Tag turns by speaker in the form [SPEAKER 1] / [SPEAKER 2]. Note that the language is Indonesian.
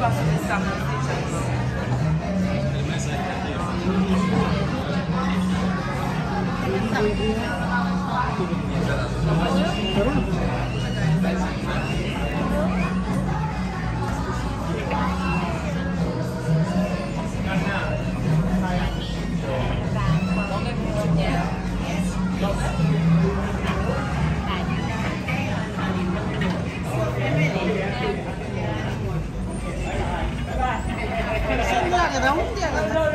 [SPEAKER 1] about to No,